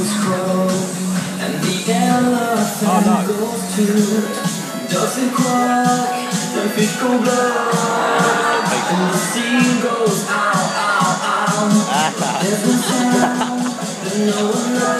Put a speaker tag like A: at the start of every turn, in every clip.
A: was crow And the elephant ah, oh, no. goes to Does it quack? The fish go black And the sea goes ow, ow, ow. There's no sound that no one knows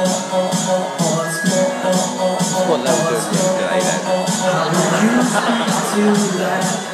A: Hon lär inte